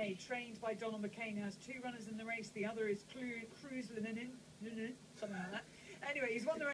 Bay, trained by Donald McCain, has two runners in the race. The other is Cruz Lenin, something like that. Anyway, he's won the race.